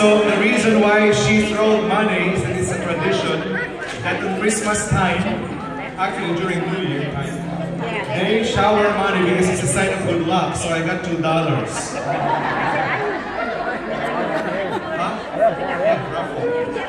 So the reason why she throws money is that it's a tradition that at Christmas time, actually during New Year time, they shower money because it's a sign of good luck. So I got two dollars. huh? Yeah.